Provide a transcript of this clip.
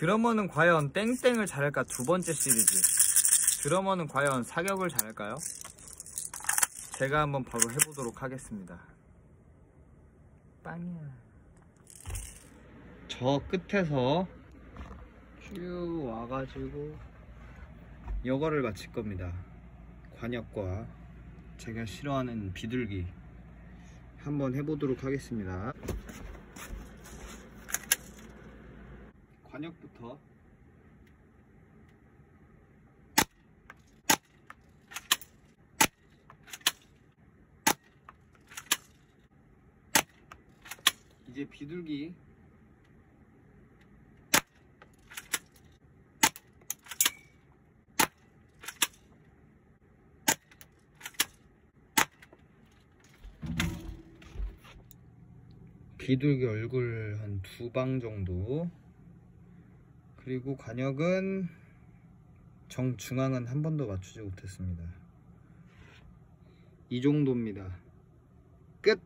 드러머는 과연 땡땡을 잘할까 두 번째 시리즈. 드러머는 과연 사격을 잘할까요? 제가 한번 바로 해보도록 하겠습니다. 빵이야. 저 끝에서 쭉 와가지고 요거를 맞힐 겁니다. 관역과 제가 싫어하는 비둘기 한번 해보도록 하겠습니다 관역부터. 이제 비둘기. 비둘기 얼굴 한 두 방 정도 그리고 관역은 정중앙은 한 번도 맞추지 못했습니다. 이 정도입니다. 끝